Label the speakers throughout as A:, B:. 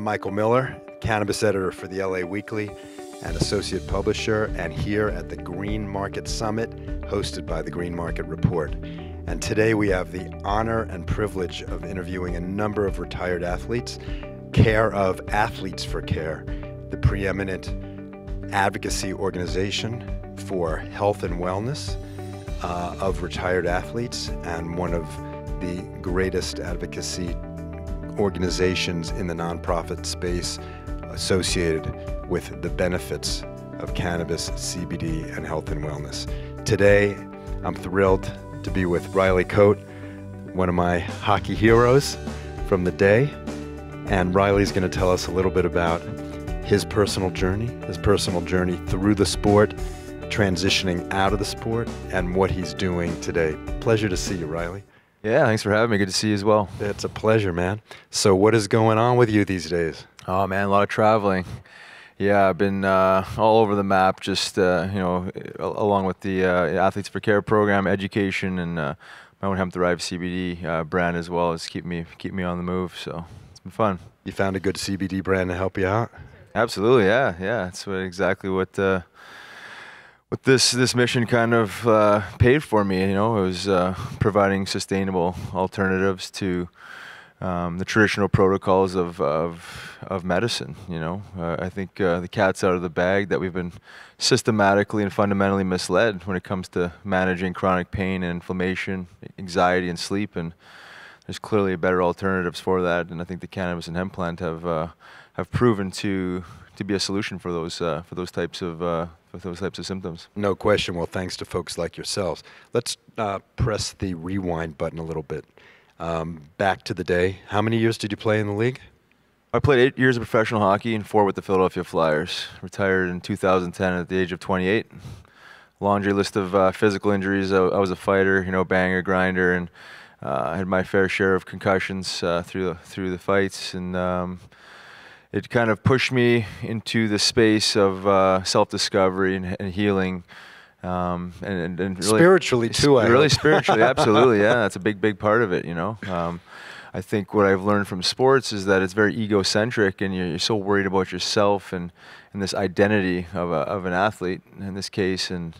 A: I'm Michael Miller, cannabis editor for the LA Weekly and associate publisher, and here at the Green Market Summit, hosted by the Green Market Report. And today we have the honor and privilege of interviewing a number of retired athletes, care of Athletes for Care, the preeminent advocacy organization for health and wellness uh, of retired athletes, and one of the greatest advocacy organizations in the nonprofit space associated with the benefits of cannabis, CBD, and health and wellness. Today, I'm thrilled to be with Riley Cote, one of my hockey heroes from the day. And Riley's going to tell us a little bit about his personal journey, his personal journey through the sport, transitioning out of the sport, and what he's doing today. Pleasure to see you, Riley.
B: Yeah, thanks for having me. Good to see you as well.
A: It's a pleasure, man. So, what is going on with you these days?
B: Oh man, a lot of traveling. Yeah, I've been uh, all over the map, just uh, you know, along with the uh, Athletes for Care program, education, and uh, my own hemp derived CBD uh, brand as well as keep me keep me on the move. So it's been fun.
A: You found a good CBD brand to help you out.
B: Absolutely, yeah, yeah. That's what, exactly what uh, what this this mission kind of uh, paid for me. You know, it was uh, providing sustainable alternatives to um, the traditional protocols of of, of medicine. You know, uh, I think uh, the cat's out of the bag that we've been systematically and fundamentally misled when it comes to managing chronic pain and inflammation, anxiety, and sleep. And there's clearly better alternatives for that. And I think the cannabis and hemp plant have uh, have proven to to be a solution for those uh, for those types of uh, for those types of symptoms.
A: No question. Well, thanks to folks like yourselves. Let's uh, press the rewind button a little bit. Um, back to the day. How many years did you play in the league?
B: I played eight years of professional hockey and four with the Philadelphia Flyers. Retired in 2010 at the age of 28. Laundry list of uh, physical injuries. I, I, was a fighter, you know, banger, grinder, and uh, I had my fair share of concussions uh, through the, through the fights. And um, it kind of pushed me into the space of uh, self-discovery and, and healing. Um, and, and, really,
A: spiritually too.
B: I really spiritually, absolutely, yeah. That's a big, big part of it. You know, um, I think what I've learned from sports is that it's very egocentric, and you're, you're so worried about yourself and and this identity of a, of an athlete in this case. And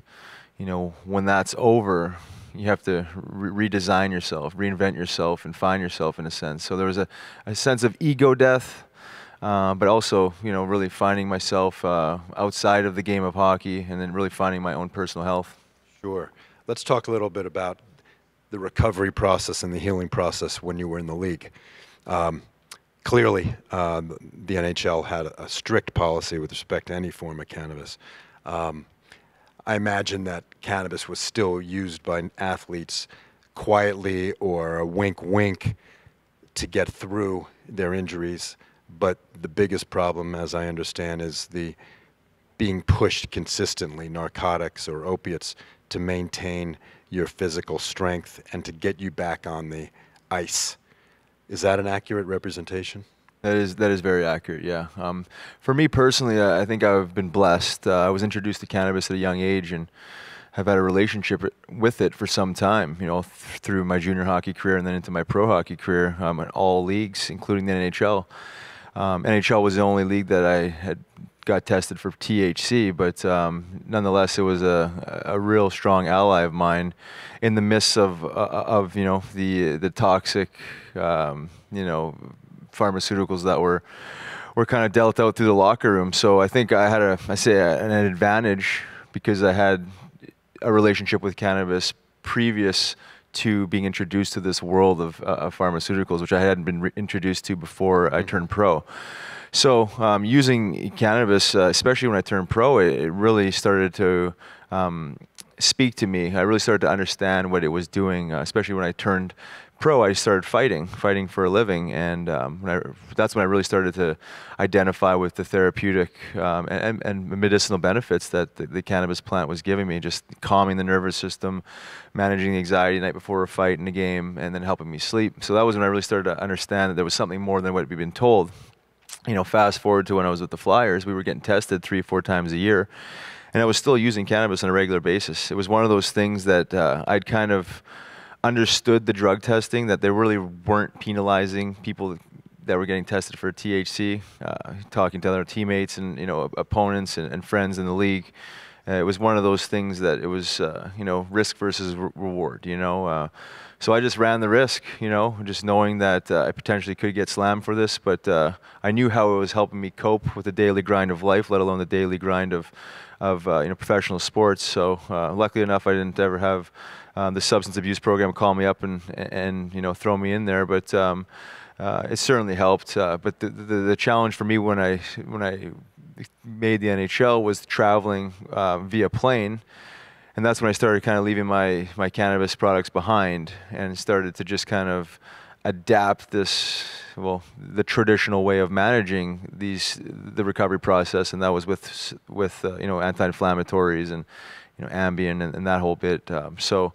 B: you know, when that's over, you have to re- redesign yourself, reinvent yourself, and find yourself in a sense. So there was a, a sense of ego death uh, but also, you know, really finding myself uh, outside of the game of hockey and then really finding my own personal health.
A: Sure. Let's talk a little bit about the recovery process and the healing process when you were in the league. Um, clearly, uh, the NHL had a strict policy with respect to any form of cannabis. Um, I imagine that cannabis was still used by athletes quietly or a wink wink to get through their injuries but the biggest problem, as I understand, is the being pushed consistently, narcotics or opiates, to maintain your physical strength and to get you back on the ice. Is that an accurate representation?
B: That is that is very accurate. Yeah. Um, for me personally, I think I've been blessed. Uh, I was introduced to cannabis at a young age and have had a relationship with it for some time. You know, th- through my junior hockey career and then into my pro hockey career um, in all leagues, including the NHL. Um, NHL was the only league that I had got tested for THC, but um, nonetheless, it was a, a real strong ally of mine in the midst of uh, of you know the the toxic um, you know pharmaceuticals that were were kind of dealt out through the locker room. So I think I had a I say an advantage because I had a relationship with cannabis previous to being introduced to this world of, uh, of pharmaceuticals, which I hadn't been re- introduced to before I mm-hmm. turned pro. So um, using cannabis, uh, especially when I turned pro, it, it really started to um, speak to me. I really started to understand what it was doing, uh, especially when I turned pro, I started fighting, fighting for a living, and um, when I, that's when I really started to identify with the therapeutic um, and, and, medicinal benefits that the, the, cannabis plant was giving me, just calming the nervous system, managing the anxiety the night before a fight in a game, and then helping me sleep. So that was when I really started to understand that there was something more than what we'd been told. You know, fast forward to when I was with the Flyers, we were getting tested three, or four times a year, and I was still using cannabis on a regular basis. It was one of those things that uh, I'd kind of understood the drug testing that they really weren't penalizing people that were getting tested for THC, uh, talking to other teammates and you know opponents and, and friends in the league. Uh, it was one of those things that it was uh, you know risk versus re- reward. You know, uh, so I just ran the risk. You know, just knowing that uh, I potentially could get slammed for this, but uh, I knew how it was helping me cope with the daily grind of life, let alone the daily grind of of you know professional sports. So luckily enough, I didn't ever have um, the substance abuse program call me up and and you know throw me in there, but. Um, uh, it certainly helped. Uh, but the, the, the challenge for me when I when I made the NHL was traveling uh, via plane, and that's when I started kind of leaving my my cannabis products behind and started to just kind of adapt this well the traditional way of managing these the recovery process, and that was with with uh, you know anti-inflammatories and you know Ambien and, and that whole bit. Um, so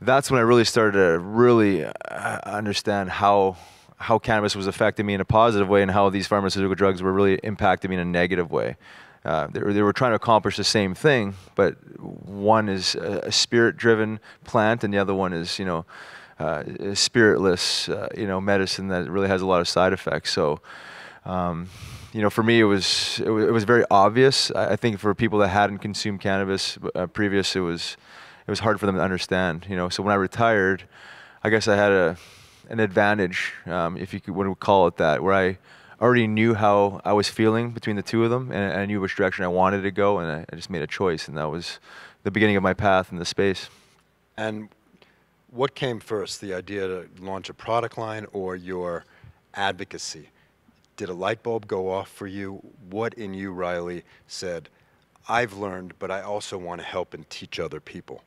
B: that's when I really started to really uh, understand how how cannabis was affecting me in a positive way and how these pharmaceutical drugs were really impacting me in a negative way. Uh, they, were, they, were, trying to accomplish the same thing, but one is a, spirit-driven plant, and the other one is, you know, uh, spiritless, uh, you know, medicine that really has a lot of side effects. So, um, you know, for me, it was it, it was very obvious. I, think for people that hadn't consumed cannabis uh, previous, it was it was hard for them to understand. You know, so when I retired, I guess I had a an advantage, um, if you could to call it that, where I already knew how I was feeling between the two of them, and I knew which direction I wanted to go, and I, I just made a choice, and that was the beginning of my path in the space.
A: And what came first, the idea to launch a product line or your advocacy? Did a light bulb go off for you? What in you, Riley, said, I've learned, but I also want to help and teach other people?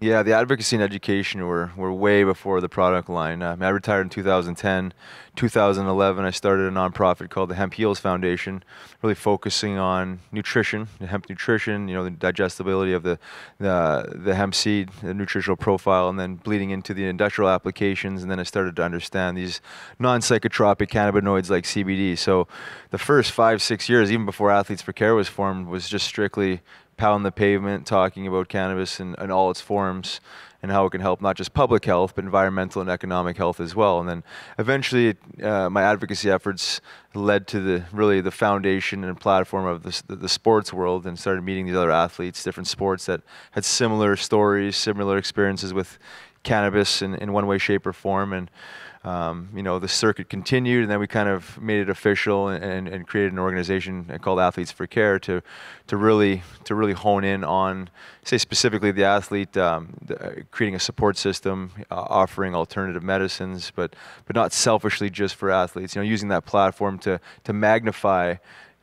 B: Yeah, the advocacy and education were, were way before the product line. Uh, I retired in 2010. 2011, I started a nonprofit called the Hemp Heals Foundation, really focusing on nutrition, hemp nutrition, you know, the digestibility of the, the, the hemp seed, the nutritional profile, and then bleeding into the industrial applications. And then I started to understand these non-psychotropic cannabinoids like CBD. So the first five, six years, even before Athletes for Care was formed, was just strictly pound the pavement talking about cannabis in, in all its forms and how it can help not just public health but environmental and economic health as well. And then eventually, uh, my advocacy efforts led to the really the foundation and platform of the, the sports world, and started meeting these other athletes, different sports that had similar stories, similar experiences with cannabis in, in one way, shape, or form, and um, you know, the circuit continued, and then we kind of made it official and, and, created an organization called Athletes for Care to, to really to really hone in on, say specifically the athlete, um, the, uh, creating a support system, uh, offering alternative medicines, but but not selfishly just for athletes. You know, using that platform to to magnify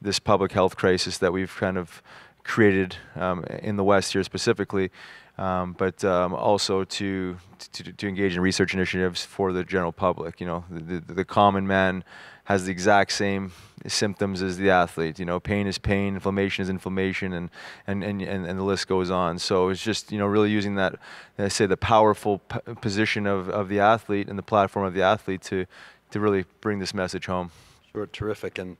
B: this public health crisis that we've kind of created um, in the West here specifically um, but um, also to, to, to engage in research initiatives for the general public. You know, the, the, the, common man has the exact same symptoms as the athlete. You know, pain is pain, inflammation is inflammation, and and, and, and, and the list goes on. So it's just you know really using that, I say, the powerful position of, of the athlete and the platform of the athlete to to really bring this message home.
A: Sure, terrific. And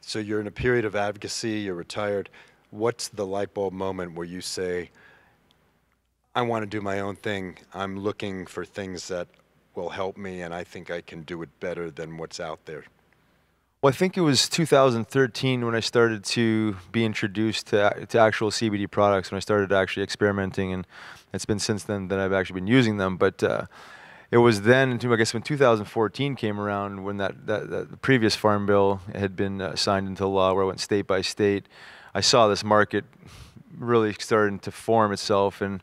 A: so you're in a period of advocacy. You're retired. What's the light bulb moment where you say? I want to do my own thing. I'm looking for things that will help me, and I think I can do it better than what's out there.
B: Well, I think it was 2013 when I started to be introduced to, to actual CBD products, when I started actually experimenting, and it's been since then that I've actually been using them. But uh, it was then, I guess, when 2014 came around, when that, that, that previous farm bill had been uh, signed into law, where I went state by state, I saw this market really starting to form itself, and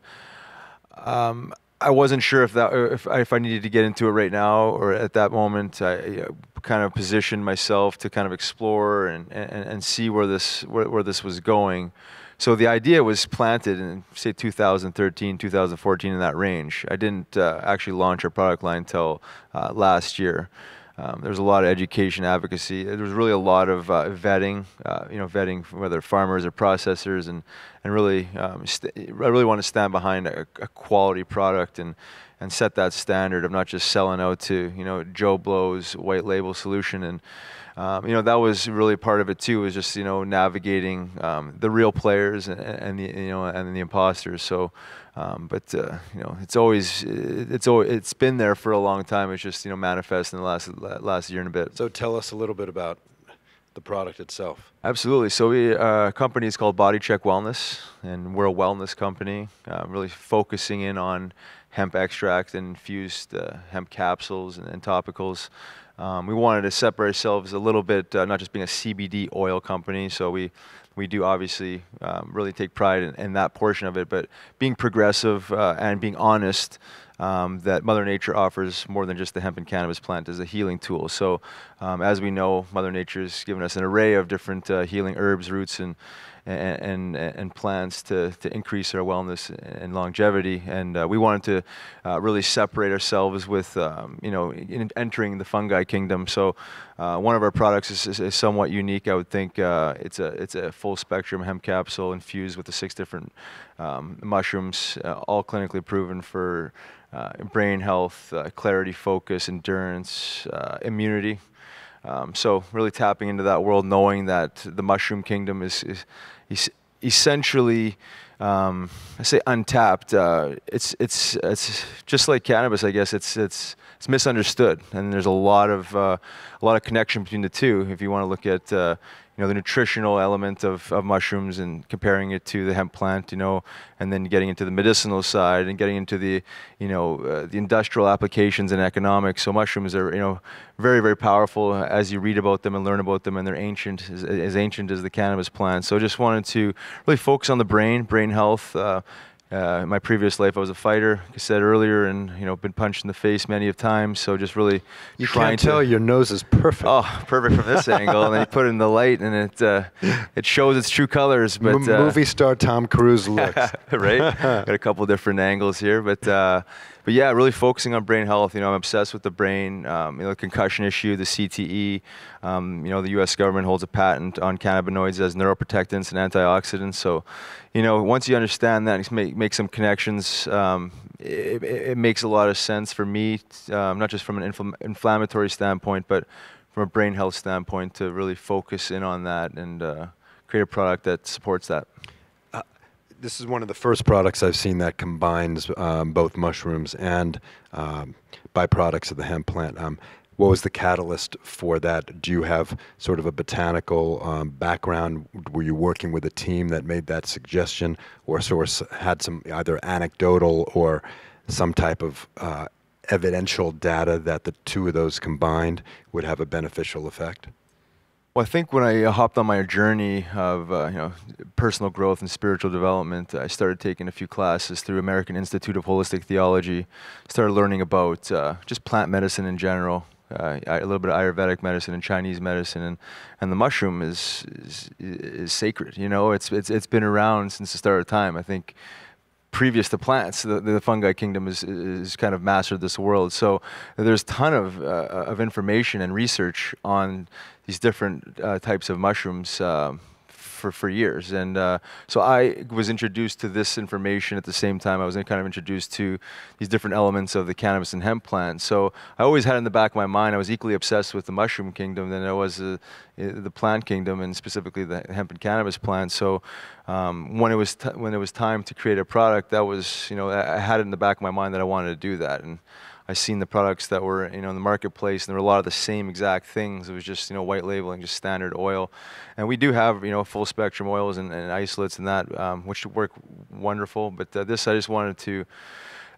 B: um, I wasn't sure if that if I, if I needed to get into it right now or at that moment. I kind of positioned myself to kind of explore and, and, and see where this where, where this was going. So the idea was planted in say 2013, 2014 in that range. I didn't uh, actually launch our product line until uh, last year. Um, there was a lot of education advocacy. There was really a lot of uh, vetting, uh, you know, vetting whether farmers or processors, and and really, um, I really want to stand behind a, a, quality product and and set that standard of not just selling out to you know Joe Blow's white label solution. And um, you know that was really part of it too. Was just you know navigating um, the real players and, and, the you know and the imposters. So, um, but uh, you know it's always it's always, it's been there for a long time. It's just you know manifest in the last last year and a bit.
A: So tell us a little bit about the product itself.
B: Absolutely. So we uh, company is called BodyChek Wellness, and we're a wellness company, uh, really focusing in on hemp extract and infused uh, hemp capsules and, and topicals. Um, we wanted to separate ourselves a little bit, uh, not just being a CBD oil company. So we we do obviously um, really take pride in, in, that portion of it, but being progressive uh, and being honest. Um, that Mother Nature offers more than just the hemp and cannabis plant as a healing tool. So, um, as we know, Mother Nature has given us an array of different uh, healing herbs, roots, and and, and, and plans to, to increase our wellness and longevity. And uh, we wanted to uh, really separate ourselves with, um, you know, entering the fungi kingdom. So uh, one of our products is, is, is, somewhat unique. I would think uh, it's a it's a full spectrum hemp capsule infused with the six different um, mushrooms, uh, all clinically proven for uh, brain health, clarity, focus, endurance, immunity. Um, so really tapping into that world, knowing that the mushroom kingdom is, is, is essentially, um, I say untapped. Uh, it's it's it's just like cannabis, I guess. It's it's it's misunderstood, and there's a lot of uh, a lot of connection between the two. If you want to look at uh, you know the nutritional element of, of mushrooms and comparing it to the hemp plant, you know, and then getting into the medicinal side and getting into the you know uh, the industrial applications and economics. So mushrooms are you know very very powerful as you read about them and learn about them, and they're ancient as, as ancient as the cannabis plant. So I just wanted to really focus on the brain, brain health. Uh, uh, in my previous life, I was a fighter, like I said earlier, and you know, been punched in the face many of times. So just really
A: you
B: trying
A: can't to, tell your nose is perfect.
B: Oh, perfect from this angle, and then you put it in the light, and it uh, it shows its true colors. But
A: M- movie uh, star Tom Cruise looks
B: right. Got a couple different angles here, but uh, but yeah, really focusing on brain health. You know, I'm obsessed with the brain. Um, you know, the concussion issue, the CTE. Um, you know, the U.S. government holds a patent on cannabinoids as neuroprotectants and antioxidants. So, you know, once you understand that, and make make some connections. Um, it, it, makes a lot of sense for me, um, not just from an infl- inflammatory standpoint, but from a brain health standpoint, to really focus in on that and uh, create a product that supports that
A: this is one of the first products I've seen that combines um, both mushrooms and um, byproducts of the hemp plant. Um, what was the catalyst for that? Do you have sort of a botanical um, background? Were you working with a team that made that suggestion, or source had some either anecdotal or some type of uh, evidential data that the two of those combined would have a beneficial effect?
B: Well, I think when I uh, hopped on my journey of uh, you know personal growth and spiritual development, I started taking a few classes through American Institute of Holistic Theology. Started learning about uh, just plant medicine in general, uh, a little bit of Ayurvedic medicine and Chinese medicine, and, and the mushroom is, is is sacred. You know, it's it's it's been around since the start of time. I think previous to plants, the, the fungi kingdom is, is kind of mastered this world. So there's a ton of, uh, of information and research on these different uh, types of mushrooms. Uh, for, for years. And uh, so I was introduced to this information at the same time I was kind of introduced to these different elements of the cannabis and hemp plant. So I always had in the back of my mind, I was equally obsessed with the mushroom kingdom than I was uh, the plant kingdom and specifically the hemp and cannabis plant. So um, when it was when it was time to create a product, that was you know I had it in the back of my mind that I wanted to do that. And I seen the products that were you know in the marketplace, and there were a lot of the same exact things. It was just you know white labeling, just standard oil, and we do have you know full spectrum oils and, and isolates and that, um, which work wonderful. But uh, this I just wanted to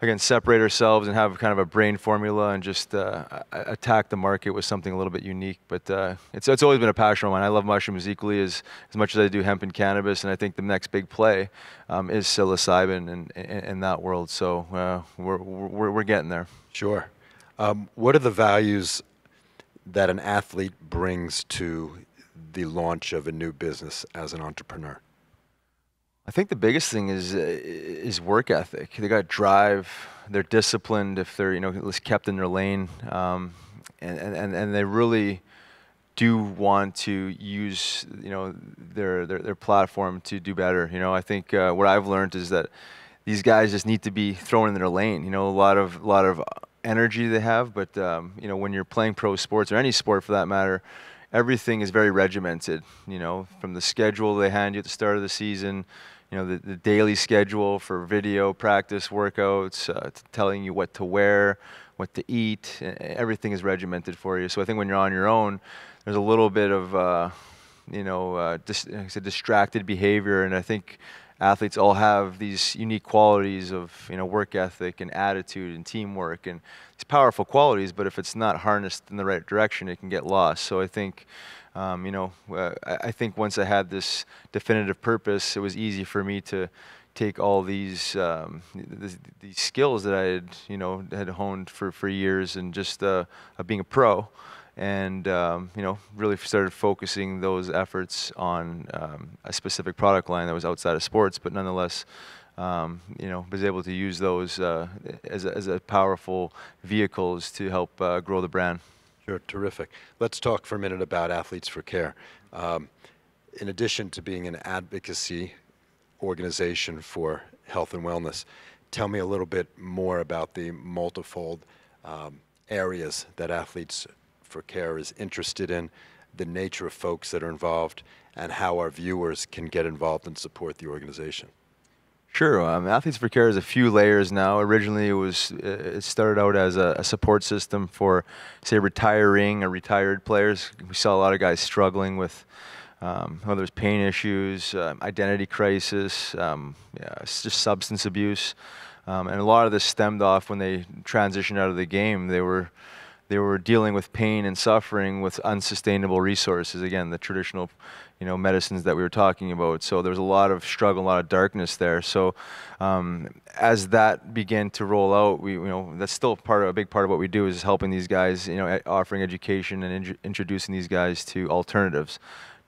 B: again separate ourselves and have kind of a brain formula and just uh, attack the market with something a little bit unique. But uh, it's it's always been a passion of mine. I love mushrooms equally as as much as I do hemp and cannabis, and I think the next big play um, is psilocybin in, in, in, that world. So uh, we're, we're we're getting there.
A: Sure. Um, what are the values that an athlete brings to the launch of a new business as an entrepreneur?
B: I think the biggest thing is uh, is work ethic. They got drive. They're disciplined if they're you know kept in their lane, um, and, and and they really do want to use you know their their, their platform to do better. You know, I think uh, what I've learned is that these guys just need to be thrown in their lane. You know, a lot of a lot of energy they have, but um, you know when you're playing pro sports or any sport for that matter everything is very regimented. You know, from the schedule they hand you at the start of the season, you know, the, the daily schedule for video practice, workouts, uh, telling you what to wear, what to eat. Everything is regimented for you. So I think when you're on your own, there's a little bit of, uh, you know, uh, dis- distracted behavior, and I think athletes all have these unique qualities of you know work ethic and attitude and teamwork and these powerful qualities. But if it's not harnessed in the right direction, it can get lost. So I think. Um, you know, uh, I, think once I had this definitive purpose, it was easy for me to take all these um, th- these skills that I had you know had honed for, for years and just uh, being a pro and um, you know really started focusing those efforts on um, a specific product line that was outside of sports, but nonetheless, um, you know was able to use those uh, as, a, as a powerful vehicles to help uh, grow the brand.
A: Sure, terrific. Let's talk for a minute about Athletes for Care. Um, in addition to being an advocacy organization for health and wellness, tell me a little bit more about the multifold um, areas that athletes for Care is interested in, the nature of folks that are involved, and how our viewers can get involved and support the organization.
B: Sure. Um, Athletes for Care is a few layers now. Originally, it was it started out as a, a, support system for, say, retiring or retired players. We saw a lot of guys struggling with um, whether it's pain issues, uh, identity crisis, um, yeah, just substance abuse, um, and a lot of this stemmed off when they transitioned out of the game. They were they were dealing with pain and suffering with unsustainable resources. Again, the traditional, you know, medicines that we were talking about. So there was a lot of struggle, a lot of darkness there. So um, as that began to roll out, we, you know, that's still part of a big part of what we do is helping these guys, you know, offering education and in- introducing these guys to alternatives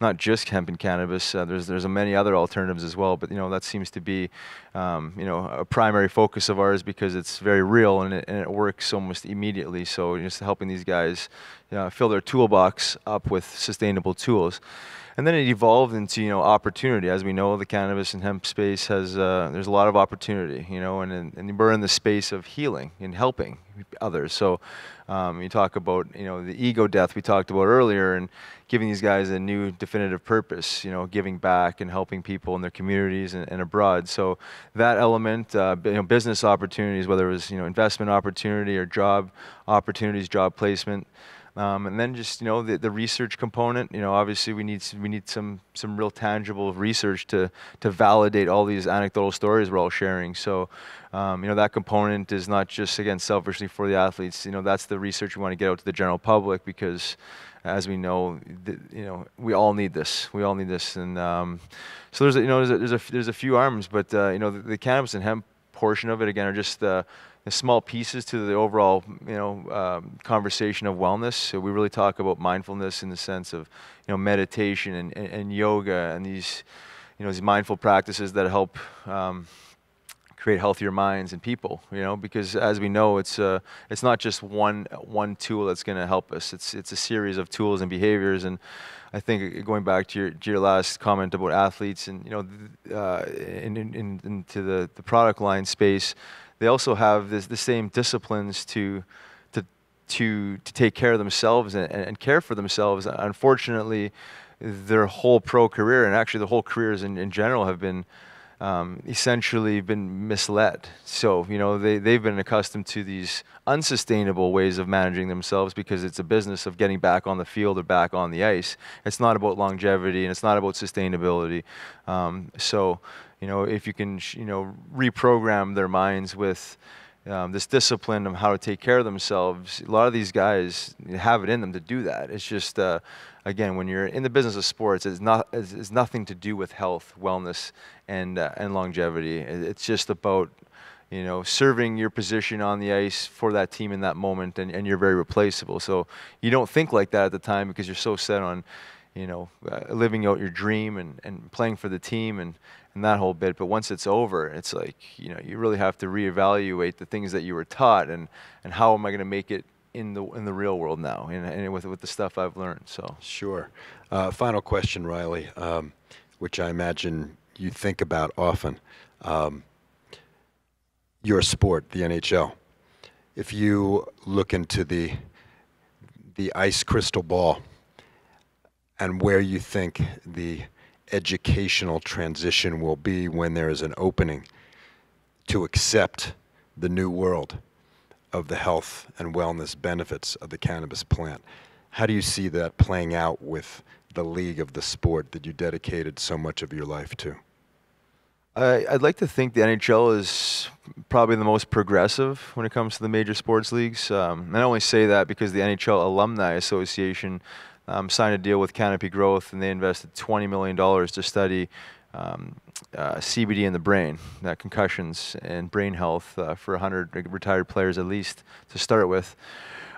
B: not just hemp and cannabis. Uh, there's there's many other alternatives as well, but you know that seems to be um, you know a primary focus of ours because it's very real and it, and it works almost immediately. So just helping these guys you know, fill their toolbox up with sustainable tools. And then it evolved into you know opportunity. As we know, the cannabis and hemp space has uh, there's a lot of opportunity, you know, and and we're in the space of healing and helping others. So um, you talk about you know the ego death we talked about earlier, and giving these guys a new definitive purpose. You know, giving back and helping people in their communities and, and abroad. So that element, uh, you know, business opportunities, whether it was you know investment opportunity or job opportunities, job placement. Um, and then just you know the, the research component. You know, obviously we need we need some some real tangible research to to validate all these anecdotal stories we're all sharing. So, um, you know, that component is not just again selfishly for the athletes. You know, that's the research we want to get out to the general public because, as we know, the, you know, we all need this. We all need this, and um, so there's a, you know there's a, there's a there's a few arms, but uh, you know the, the cannabis and hemp portion of it again are just uh, small pieces to the overall you know um, conversation of wellness. So we really talk about mindfulness in the sense of you know meditation and, and, and yoga and these you know these mindful practices that help um, create healthier minds and people. You know because as we know it's uh, it's not just one one tool that's going to help us. It's it's a series of tools and behaviors and. I think going back to your, to your last comment about athletes and you know uh, in, in, into the, the product line space, they also have this, the same disciplines to, to, to, to take care of themselves and, and care for themselves. Unfortunately, their whole pro career and actually the whole careers in, in general have been um, essentially been misled. So, you know, they, they've been accustomed to these unsustainable ways of managing themselves because it's a business of getting back on the field or back on the ice. It's not about longevity and it's not about sustainability. Um, so, you know, if you can, you know, reprogram their minds with um, this discipline of how to take care of themselves, a lot of these guys have it in them to do that. It's just, uh, again, when you're in the business of sports, it's not, it's, it's nothing to do with health, wellness, and uh, and longevity. It's just about you know, serving your position on the ice for that team in that moment, and, and you're very replaceable. So you don't think like that at the time because you're so set on, you know, uh, living out your dream and, and playing for the team and, and that whole bit. But once it's over, it's like, you know, you really have to reevaluate the things that you were taught and, and how am I going to make it in the in the real world now and, and with with the stuff I've learned. So
A: sure. Uh, final question, Riley, um, which I imagine you think about often. Um, your sport, the NHL. If you look into the the ice crystal ball, and where you think the educational transition will be when there is an opening to accept the new world of the health and wellness benefits of the cannabis plant. How do you see that playing out with the league of the sport that you dedicated so much of your life to?
B: I, I'd like to think the NHL is probably the most progressive when it comes to the major sports leagues. Um, I only say that because the NHL Alumni Association um, signed a deal with Canopy Growth, and they invested $20 million to study um, uh, CBD in the brain, uh, concussions and brain health uh, for 100 retired players at least to start with.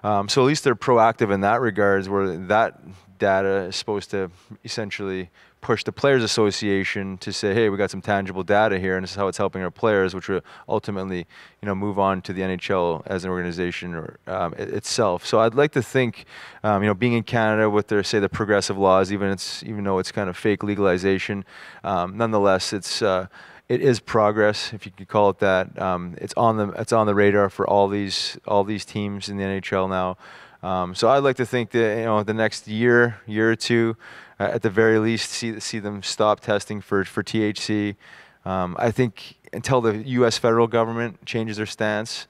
B: Um, so at least they're proactive in that regards, where that data is supposed to essentially push the Players Association to say, hey, we got some tangible data here, and this is how it's helping our players, which will ultimately, you know, move on to the NHL as an organization or um, it, itself. So I'd like to think, um, you know, being in Canada with their say the progressive laws, even it's even though it's kind of fake legalization, um, nonetheless, it's uh, it is progress, if you could call it that. Um, it's on the it's on the radar for all these all these teams in the NHL now. Um, so I'd like to think that you know the next year, year or two, uh, at the very least, see see them stop testing for for THC. Um, I think until the U.S. federal government changes their stance,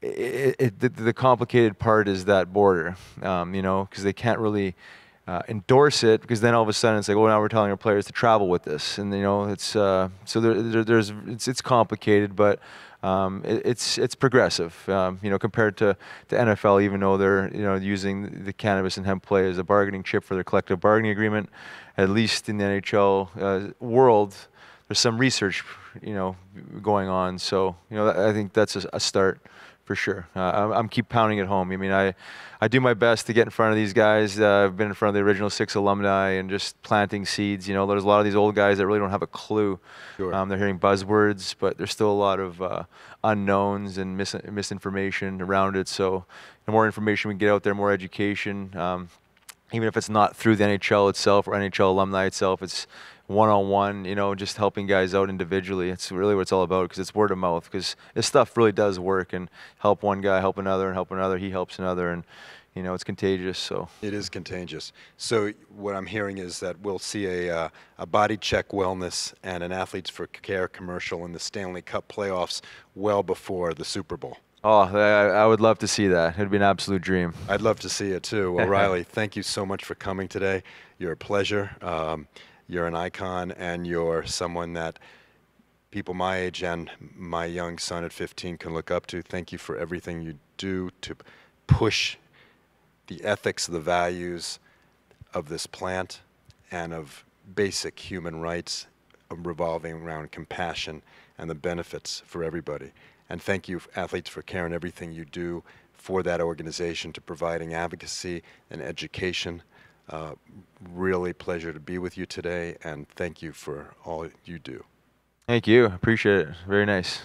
B: it, it, the, the, complicated part is that border. Um, you know, because they can't really. Uh, endorse it because then all of a sudden it's like, oh, now we're telling our players to travel with this, and you know, it's uh, so there, there, there's it's it's complicated, but um, it, it's it's progressive, um, you know, compared to, to NFL. Even though they're you know using the cannabis and hemp play as a bargaining chip for their collective bargaining agreement, at least in the NHL uh, world, there's some research, you know, going on. So you know, I think that's a, a start for sure. Uh, I'm, I'm, keep pounding it home. I mean, I, I do my best to get in front of these guys. Uh, I've been in front of the original six alumni and just planting seeds. You know, there's a lot of these old guys that really don't have a clue. Sure. Um, they're hearing buzzwords, but there's still a lot of uh, unknowns and mis- misinformation around it. So, the more information we get out there, more education. Um, even if it's not through the NHL itself or NHL alumni itself, it's one on one, you know, just helping guys out individually. It's really what it's all about because it's word of mouth because this stuff really does work and help one guy, help another, and help another. He helps another, and you know, it's contagious. So
A: it is contagious. So what I'm hearing is that we'll see a uh, a BodyChek Wellness and an athletes for care commercial in the Stanley Cup playoffs well before the Super Bowl.
B: Oh, I, I, would love to see that. It'd be an absolute dream.
A: I'd love to see it too. Well, Riley, thank you so much for coming today. You're a pleasure. Um, you're an icon and you're someone that people my age and my young son at 15 can look up to. Thank you for everything you do to push the ethics, the values of this plant and of basic human rights revolving around compassion and the benefits for everybody. And thank you, athletes, for caring everything you do for that organization to providing advocacy and education uh, really pleasure to be with you today, and thank you for all you do.
B: Thank you. Appreciate it. Very nice.